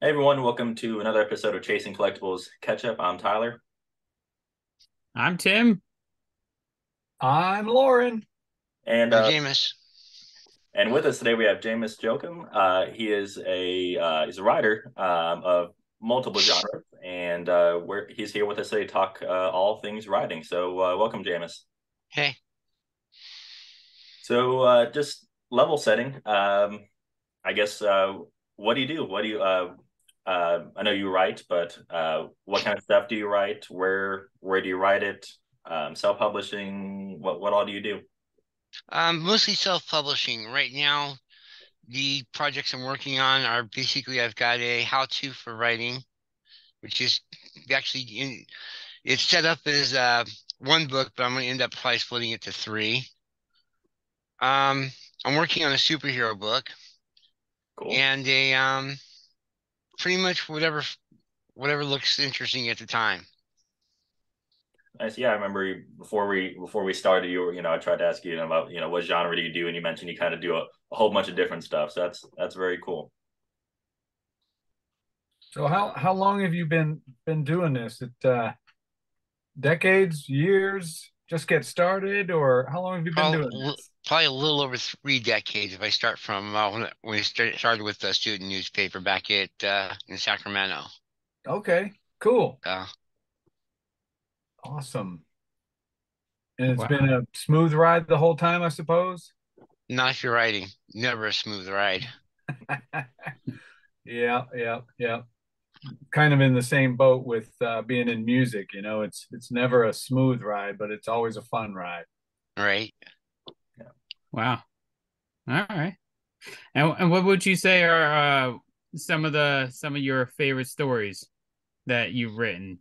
Hey everyone, welcome to another episode of Chasing Collectibles Catch Up. I'm Tyler. I'm Tim. I'm Lauren. And I'm uh, Jamais. and with us today we have Jamais Jochim. Uh, he is a uh, he's a writer um, of multiple genres, and uh, we're, he's here with us today to talk uh, all things writing. So uh, welcome, Jamais. Hey. So uh, just level setting. Um, I guess uh, what do you do? What do you? Uh, I know you write, but uh, what kind of stuff do you write? Where where do you write it? Um, self publishing. What what all do you do? Um, mostly self-publishing. Right now, the projects I'm working on are basically I've got a how-to for writing, which is actually in, it's set up as uh, one book, but I'm going to end up probably splitting it to three. Um, I'm working on a superhero book Cool. and a um, pretty much whatever whatever looks interesting at the time. Nice. Yeah, I remember you, before we before we started, you were you know I tried to ask you about you know what genre do you do, and you mentioned you kind of do a, a whole bunch of different stuff. So that's that's very cool. So how how long have you been been doing this? It uh decades, years, just get started, or how long have you been Probably, doing this? probably a little over three decades if I start from uh, when, when we started with the student newspaper back at uh, in Sacramento. Okay, cool. Uh, Awesome. And it's Wow. been a smooth ride the whole time, I suppose. not if you're writing, never a smooth ride. Yeah, yeah, yeah. Kind of in the same boat with uh, being in music, you know, it's it's never a smooth ride, but it's always a fun ride. Right. Yeah. Wow. All right. And and what would you say are uh, some of the some of your favorite stories that you've written?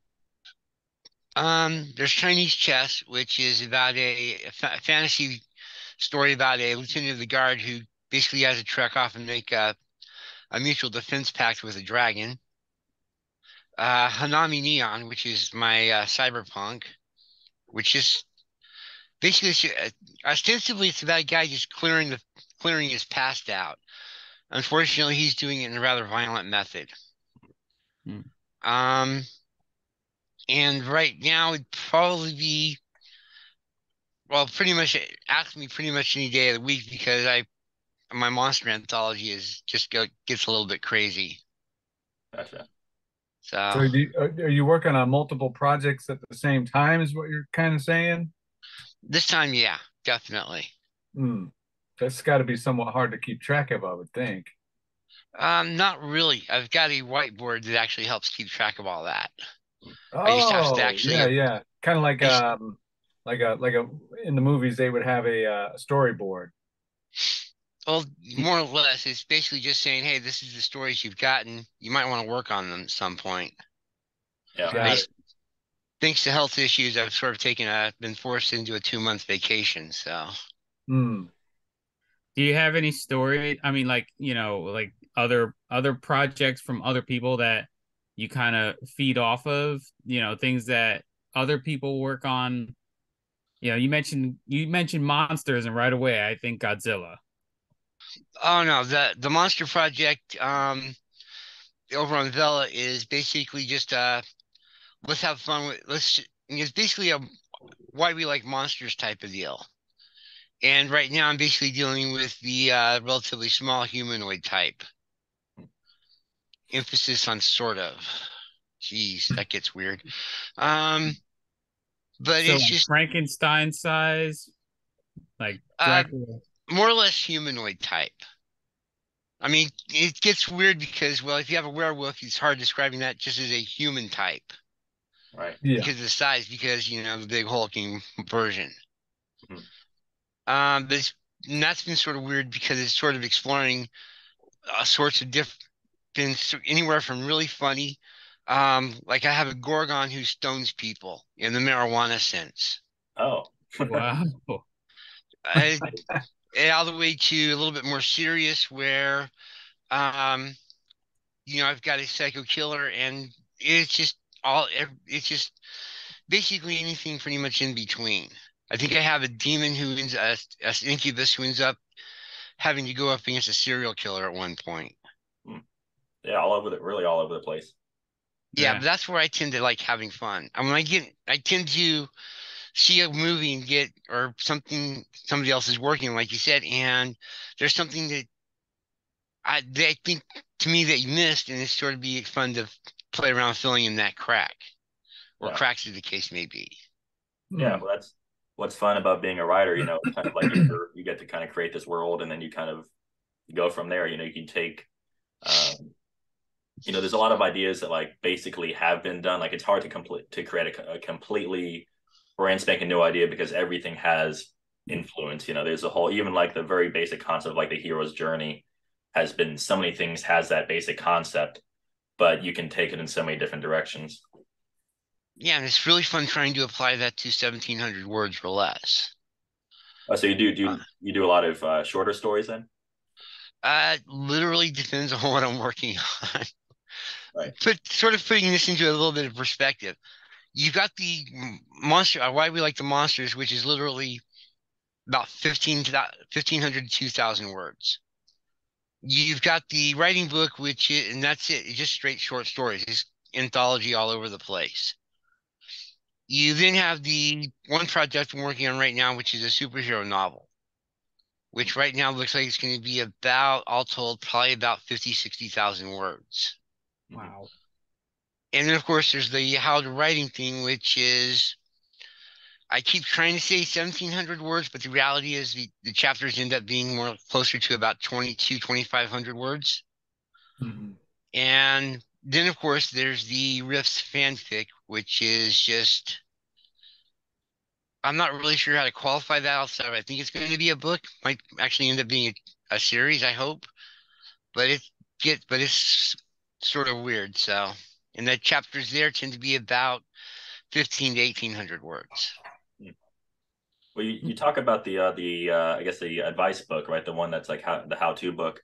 Um, there's Chinese chess, which is about a, a fa- fantasy story about a lieutenant of the guard who basically has to trek off and make a, a mutual defense pact with a dragon. Uh, Hanami Neon, which is my uh, cyberpunk, which is basically uh, ostensibly it's about a guy just clearing the clearing his past out. Unfortunately, he's doing it in a rather violent method. Hmm. Um, and right now it'd probably be well, pretty much ask me pretty much any day of the week because I my monster anthology is just go, gets a little bit crazy. Gotcha. So, So you, are are you working on multiple projects at the same time is what you're kind of saying? this time, yeah, definitely. Hmm. That's got to be somewhat hard to keep track of, I would think. Um, not really. I've got a whiteboard that actually helps keep track of all that. Oh, I used to have to actually- yeah, yeah. Kind of like um, like a like a in the movies they would have a uh, storyboard. Well, more or less, it's basically just saying, hey, this is the stories you've gotten. You might want to work on them at some point. Yeah. I Thanks to health issues, I've sort of taken a been forced into a two month vacation. So, Hmm. Do you have any story? I mean, like you know, like other other projects from other people that you kind of feed off of. You know, things that other people work on. You know, you mentioned you mentioned monsters, and right away I think Godzilla. Oh no, the the Monster Project, um, over on Vella is basically just uh, let's have fun with let's. It's basically a why we like monsters type of deal. And right now, I'm basically dealing with the uh, relatively small humanoid type. Emphasis on sort of. Jeez, that gets weird. Um, but so it's just Frankenstein size, like Uh, Dracula. More or less humanoid type. I mean, it gets weird because, well, if you have a werewolf, it's hard describing that just as a human type Right. Yeah. because of the size, because you know the big hulking version. Mhm. Um, but it's, and that's been sort of weird because it's sort of exploring uh, sorts of different, been anywhere from really funny, um, like I have a Gorgon who stones people in the marijuana sense, Oh. wow. uh, and all the way to a little bit more serious where, um, you know, I've got a psycho killer and it's just all it's just basically anything pretty much in between. I think I have a demon who ends a, a incubus who ends up having to go up against a serial killer at one point. yeah, all over the really all over the place. Yeah, Yeah. but that's where I tend to like having fun. And when I get, I tend to see a movie and get or something somebody else is working, like you said, and there's something that I that I think to me that you missed, and it's sort of be fun to play around filling in that crack, or Yeah. cracks as the case may be. Yeah, well, that's what's fun about being a writer. You know, kind of like you're, you get to kind of create this world, and then you kind of go from there. You know, you can take, um, you know, there's a lot of ideas that like basically have been done. Like it's hard to complete to create a, a completely brand spanking new idea because everything has influence. You know, there's a whole even like the very basic concept, like the hero's journey, has been so many things has that basic concept, but you can take it in so many different directions. Yeah, and it's really fun trying to apply that to 1700 words or less. Uh, so you do do you, you do a lot of uh, shorter stories then? Uh, literally depends on what I'm working on. Right. But sort of putting this into a little bit of perspective, you've got the monster. uh, Why we like the monsters, which is literally about 15, to that- 1500 to 2000 words. You've got the writing book, which is, and that's it. It's just straight short stories. It's anthology all over the place. You then have the one project I'm working on right now, which is a superhero novel, which right now looks like it's going to be about, all told, probably about 50, 60,000 words. Wow. And then, of course, there's the how to writing thing, which is I keep trying to say 1700 words, but the reality is the, the chapters end up being more closer to about 22, 2500 words. Mhm. And then, of course, there's the Riffs fanfic, which is just. I'm not really sure how to qualify that outside. I think it's going to be a book. Might actually end up being a, a series. I hope, but it get but it's sort of weird. So, and the chapters there tend to be about 15 to 1800 words. Well, you, you talk about the uh, the uh, I guess the advice book, right? The one that's like how the how to book.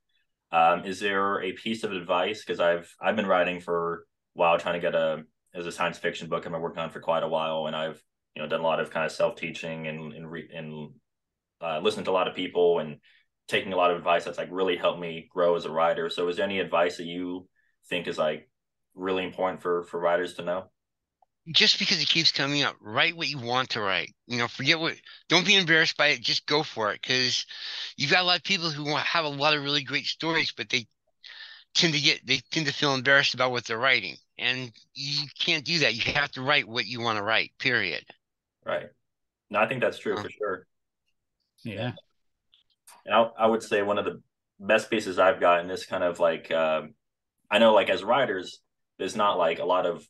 Um, is there a piece of advice? Because I've I've been writing for a while, trying to get a as a science fiction book I've been working on for quite a while, and I've you know done a lot of kind of self teaching and and re- and uh, listening to a lot of people and taking a lot of advice that's like really helped me grow as a writer. So, is there any advice that you think is like really important for for writers to know? Just because it keeps coming up, write what you want to write. You know, forget what. Don't be embarrassed by it. Just go for it, because you've got a lot of people who want, have a lot of really great stories, but they tend to get they tend to feel embarrassed about what they're writing, and you can't do that. You have to write what you want to write. Period. Right. No, I think that's true for sure. Yeah. And I, I would say one of the best pieces I've gotten is kind of like um, I know like as writers, there's not like a lot of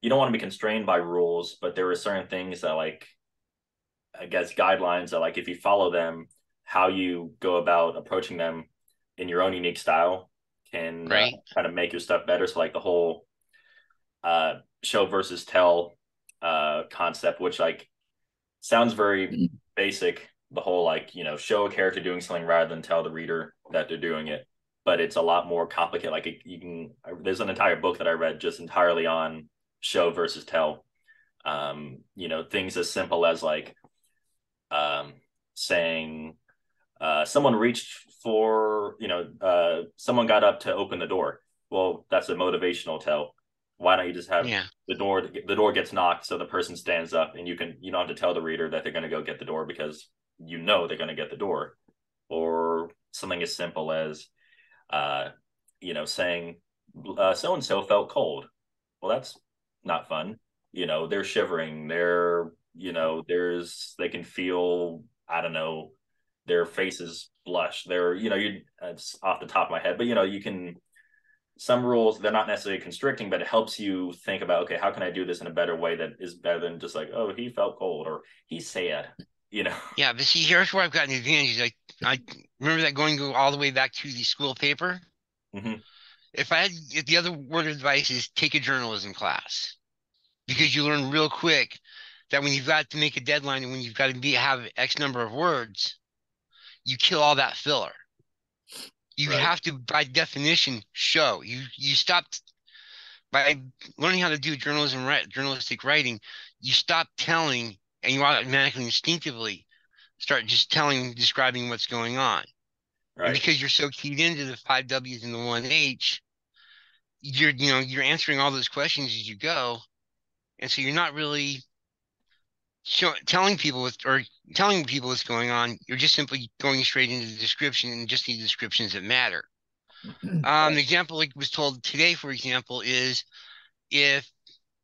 you don't want to be constrained by rules, but there are certain things that like I guess guidelines that like if you follow them, how you go about approaching them in your own unique style can uh, kind of make your stuff better. So like the whole uh, show versus tell uh, concept, which like sounds very basic. The whole like you know show a character doing something rather than tell the reader that they're doing it, but it's a lot more complicated. Like it, you can there's an entire book that I read just entirely on show versus tell. Um, you know things as simple as like um, saying uh, someone reached for you know uh, someone got up to open the door. Well, that's a motivational tell. Why don't you just have Yeah. the door the door gets knocked so the person stands up and you can you don't have to tell the reader that they're going to go get the door because you know they're going to get the door or something as simple as uh you know saying so and so felt cold. Well that's not fun. You know they're shivering. They're you know there's they can feel i don't know their faces blush they're you know you it's off the top of my head but you know you can some rules they're not necessarily constricting but it helps you think about okay how can i do this in a better way that is better than just like oh he felt cold or he's sad you know Yeah, but see, here's where I've got an advantage. Like I remember that going all the way back to the school paper. Mhm. If I had if the other word of advice is take a journalism class, because you learn real quick that when you've got to make a deadline and when you've got to be have X number of words, you kill all that filler. You Right. have to, by definition, show you you stop by learning how to do journalism journalistic writing. You stop telling and you automatically instinctively start just telling describing what's going on and right because you're so keyed into the five w's and the one h you're you know you're answering all those questions as you go, and so you're not really show, telling people with or telling people what's going on. You're just simply going straight into the description and just the descriptions that matter. Um, the example like was told today, for example, is if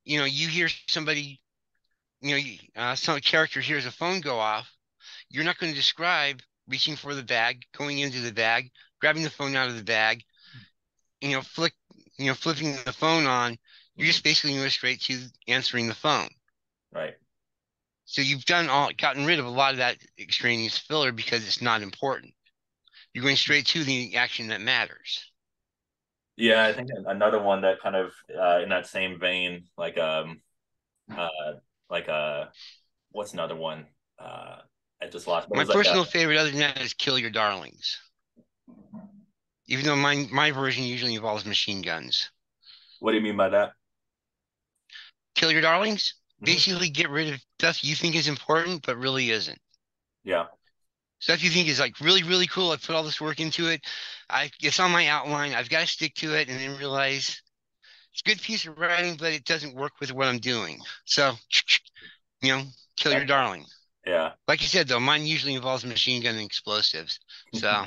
you know you hear somebody, you know, uh, some character hears a phone go off, you're not going to describe reaching for the bag, going into the bag, grabbing the phone out of the bag, you know, flick, you know, flipping the phone on. You're just basically going straight to answering the phone. Right. So you've done all gotten rid of a lot of that extraneous filler because it's not important. You're going straight to the action that matters. Yeah, I think another one that kind of uh, in that same vein, like um, uh, like uh, what's another one? Uh, I just lost. My personal like favorite, other than that, is "Kill Your Darlings." Even though my my version usually involves machine guns. What do you mean by that? Kill your darlings. Mm-hmm. Basically, get rid of stuff you think is important, but really isn't. Yeah. Stuff you think is like really, really cool. I put all this work into it. I it's on my outline. I've got to stick to it, and then realize it's a good piece of writing, but it doesn't work with what I'm doing. So, you know, kill your darling. Yeah. Like you said, though, mine usually involves machine gun and explosives. So.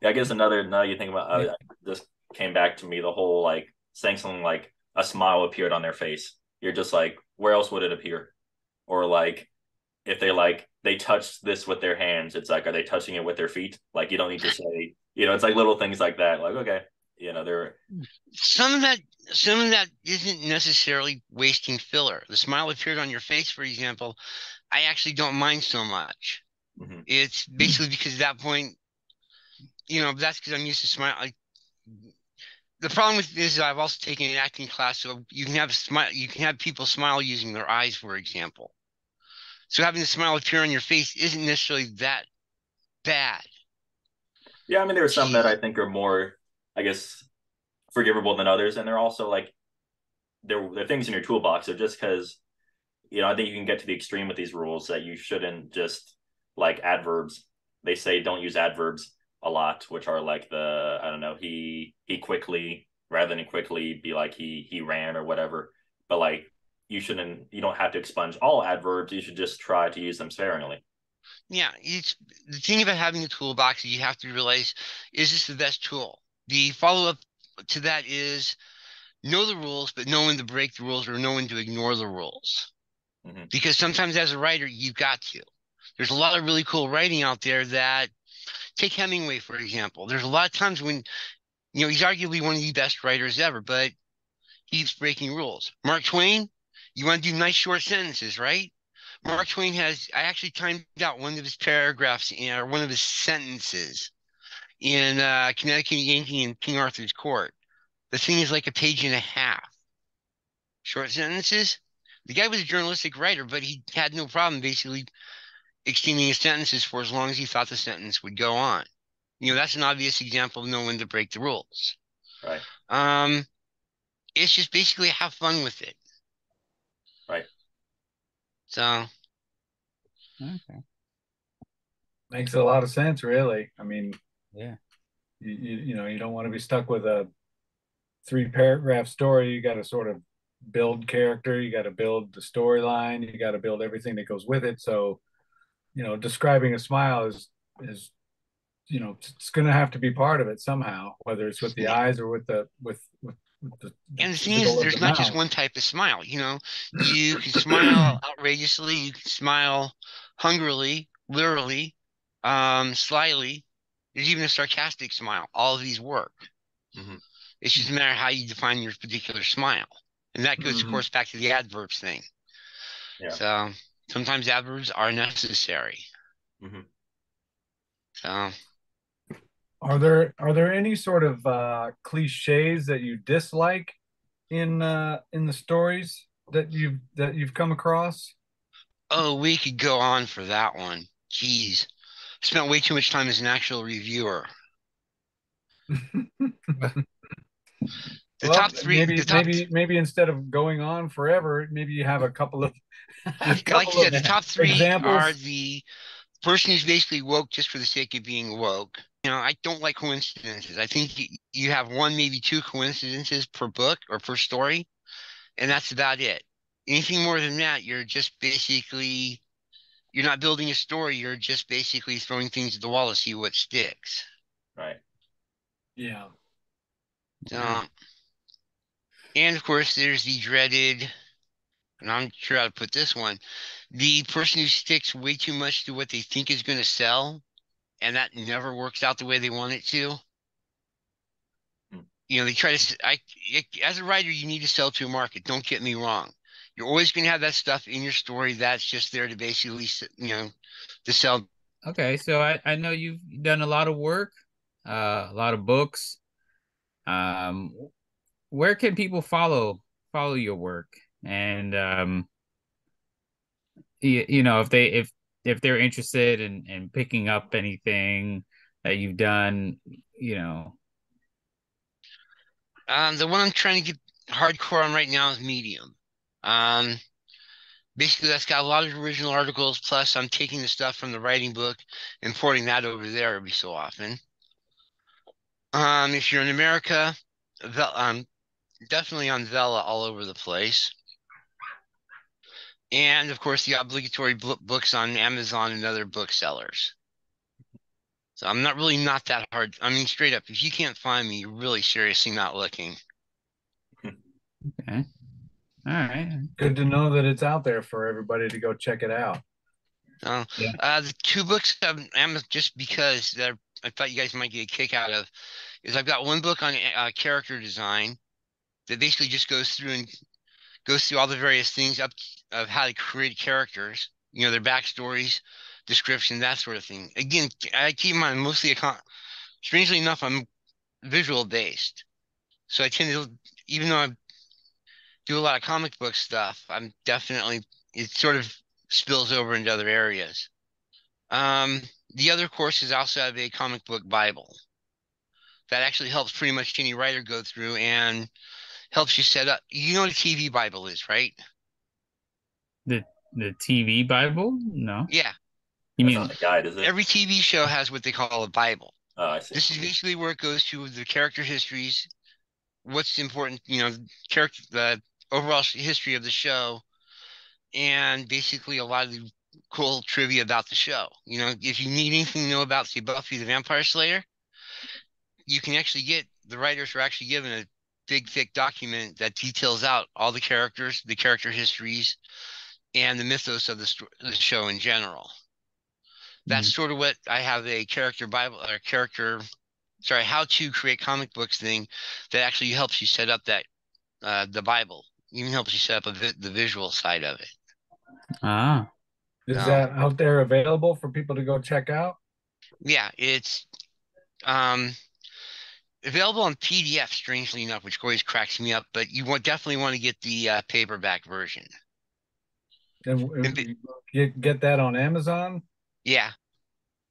yeah, I guess another. Now you think about uh, this came back to me. The whole like saying something like a smile appeared on their face you're just like, where else would it appear? Or like, if they like they touch this with their hands, it's like, are they touching it with their feet? Like, you don't need to say, you know, it's like little things like that. Like, okay, you know, there are some of that. Some of that isn't necessarily wasting filler. The smile appeared on your face, for example. I actually don't mind so much. Mm-hmm. It's basically because at that point, you know, that's because I'm used to smile. Like the problem with this is I've also taken an acting class, so you can have smile, you can have people smile using their eyes, for example. So having the smile appear on your face isn't necessarily that bad. Yeah, I mean there are some that I think are more, I guess, forgivable than others, and they're also like they're they're things in your toolbox. So just because you know, I think you can get to the extreme with these rules that you shouldn't just like adverbs. They say don't use adverbs a lot, which are like the I don't know he he quickly rather than quickly be like he he ran or whatever. But like you shouldn't you don't have to expunge all adverbs. You should just try to use them sparingly. Yeah, it's the thing about having a toolbox you have to realize is this the best tool. The follow up to that is know the rules, but know when to break the rules or know when to ignore the rules. Mm-hmm. Because sometimes as a writer, you've got to. There's a lot of really cool writing out there that Take Hemingway, for example. There's a lot of times when, you know, he's arguably one of the best writers ever, but he's breaking rules. Mark Twain, you want to do nice short sentences, right? Mark Twain has, I actually timed out one of his paragraphs or one of his sentences in uh, Connecticut Yankee in King Arthur's Court. The thing is like a page and a half. Short sentences. The guy was a journalistic writer, but he had no problem basically extending his sentences for as long as he thought the sentence would go on. You know, that's an obvious example of knowing to break the rules. Right. Um, it's just basically have fun with it. Right. So. Okay. Makes a lot of sense, really. I mean, yeah. You, you, you know, you don't want to be stuck with a three paragraph story. You got to sort of build character. You got to build the storyline. You got to build everything that goes with it. So, you know, describing a smile is is you know it's going to have to be part of it somehow, whether it's with the eyes or with the with with. with the, and the thing is, there's the not mouth. just one type of smile. You know, you can smile outrageously, you can smile hungrily, literally, um, slyly. There's even a sarcastic smile. All of these work. Mm-hmm. It's just a matter how you define your particular smile, and that goes, mm-hmm. of course, back to the adverbs thing. Yeah. So sometimes adverbs are necessary. Mm-hmm. So, are there are there any sort of uh, cliches that you dislike in uh, in the stories that you've that you've come across? Oh, we could go on for that one. Jeez, spent way too much time as an actual reviewer. The well, top three. Maybe, top maybe, maybe instead of going on forever, maybe you have a couple of. like you said, the top three examples. are the person who's basically woke just for the sake of being woke. you know, I don't like coincidences. I think you, you have one, maybe two coincidences per book or per story, and that's about it. Anything more than that, you're just basically you're not building a story. You're just basically throwing things at the wall to see what sticks. Right. Yeah. Um, and of course, there's the dreaded, and I'm sure how to put this one, the person who sticks way too much to what they think is going to sell, and that never works out the way they want it to. Hmm. You know, they try to. I as a writer, you need to sell to a market. Don't get me wrong. You're always going to have that stuff in your story that's just there to basically, you know, to sell. Okay, so I I know you've done a lot of work, uh, a lot of books. Um, where can people follow follow your work and um you, you know if they if if they're interested in in picking up anything that you've done you know um the one i'm trying to get hardcore on right now is medium um basically that's got a lot of original articles plus i'm taking the stuff from the writing book and porting that over there every so often um if you're in america um definitely on vella all over the place and of course the obligatory books on Amazon and other booksellers. So I'm not really not that hard. I mean, straight up, if you can't find me, you're really seriously not looking. Okay. All right. Good to know that it's out there for everybody to go check it out. Uh, yeah. uh, the two books I'm just because I thought you guys might get a kick out of is I've got one book on uh, character design that basically just goes through and goes through all the various things up of how to create characters, you know, their backstories, description, that sort of thing. Again, I keep mine mostly, a strangely enough, I'm visual based. So I tend to, even though I do a lot of comic book stuff, I'm definitely, it sort of spills over into other areas. Um, the other courses also have a comic book Bible that actually helps pretty much any writer go through and helps you set up. You know what a TV Bible is, right? The the TV Bible? No. Yeah. You That's mean the guide? Is it? Every TV show has what they call a Bible. Oh, I see. This is basically where it goes to the character histories, what's important, you know, character, the overall history of the show, and basically a lot of the cool trivia about the show. You know, if you need anything to know about, say, Buffy the Vampire Slayer, you can actually get the writers are actually given a big thick document that details out all the characters, the character histories, and the mythos of the, st- the show in general. That's mm-hmm. sort of what I have a character Bible or character, sorry, how to create comic books thing that actually helps you set up that uh, the Bible, even helps you set up vi- the visual side of it. Ah, is that out there available for people to go check out? Yeah, it's um available on PDF, strangely enough, which always cracks me up. But you want definitely want to get the uh, paperback version. And, and get get that on Amazon. Yeah,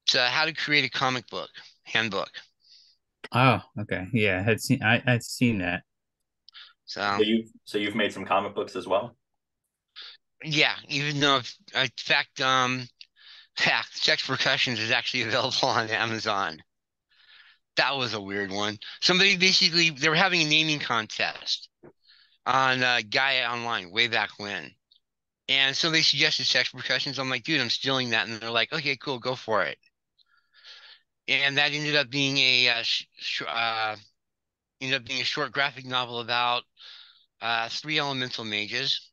it's uh, how to create a comic book handbook. Oh, okay, yeah, I had seen I I'd seen that. So, so you so you've made some comic books as well. Yeah, even though in fact, um, yeah, Sex Percussions is actually available on Amazon that was a weird one. Somebody basically they were having a naming contest on uh, Gaia Online way back when, and so they suggested sex percussions. I'm like, dude, I'm stealing that, and they're like, okay, cool, go for it. And that ended up being a uh, sh- uh, ended up being a short graphic novel about uh, three elemental mages,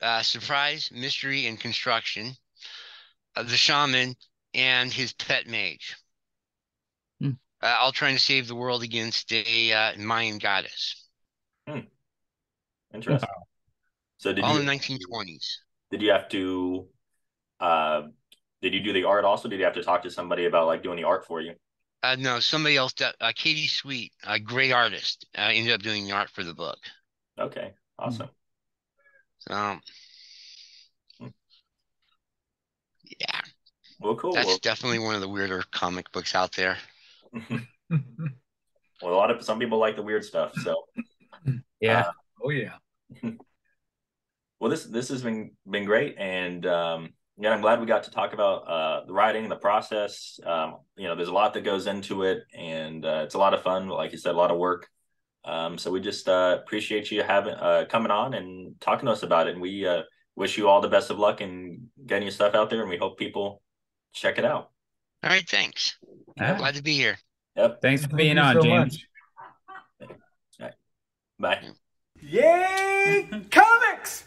uh, surprise, mystery, and construction, uh, the shaman, and his pet mage uh, all trying to save the world against a uh, Mayan goddess. Hmm. Interesting. Wow. So did all you, in 1920s? Did you have to? Uh, did you do the art also? Did you have to talk to somebody about like doing the art for you? Uh, no, somebody else. Uh, Katie Sweet, a great artist, uh, ended up doing the art for the book. Okay, awesome. So, hmm. yeah. Well, cool. That's well, definitely one of the weirder comic books out there. well, a lot of some people like the weird stuff. So, yeah. Uh, oh yeah. well, this this has been been great, and um, yeah, I'm glad we got to talk about uh, the writing, the process, um, you know, there's a lot that goes into it, and uh, it's a lot of fun. Like you said, a lot of work. Um, so we just uh, appreciate you having uh, coming on and talking to us about it. And we uh, wish you all the best of luck in getting your stuff out there. And we hope people check it out. All right, thanks. Yeah. Glad to be here. Yep. Thanks for being you on, so James. much. Bye. Yay! Comics!